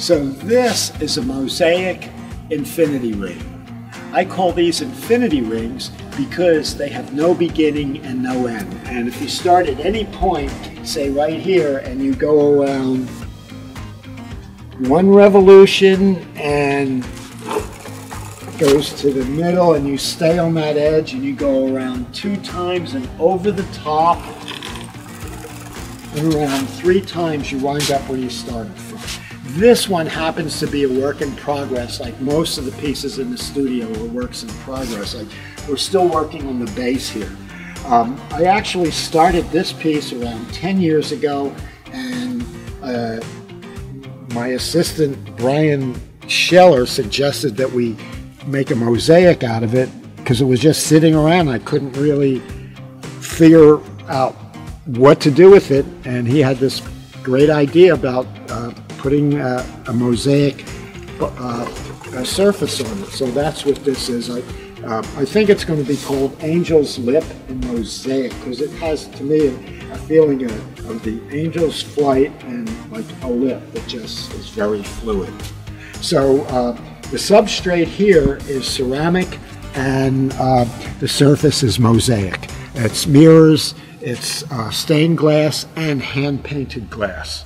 So this is a mosaic infinity ring. I call these infinity rings because they have no beginning and no end. And if you start at any point, say right here, and you go around one revolution and goes to the middle and you stay on that edge and you go around two times and over the top and around three times you wind up where you started from. This one happens to be a work in progress, like most of the pieces in the studio are works in progress. Like we're still working on the base here. Um, I actually started this piece around 10 years ago, and uh, my assistant Brian Scheller suggested that we make a mosaic out of it because it was just sitting around. I couldn't really figure out what to do with it, and he had this great idea about uh, putting a mosaic uh, surface on it. So that's what this is. I, uh, I think it's going to be called Angel's Lip in Mosaic because it has, to me, a, a feeling of, of, the angel's flight and like a lip that just is very fluid. So uh, the substrate here is ceramic and uh, the surface is mosaic. It's mirrors, it's uh, stained glass and hand painted glass.